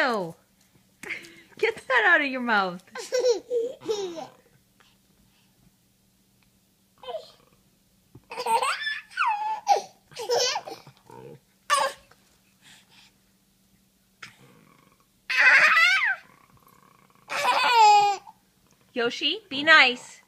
Ew. Get that out of your mouth. Yoshi, be nice.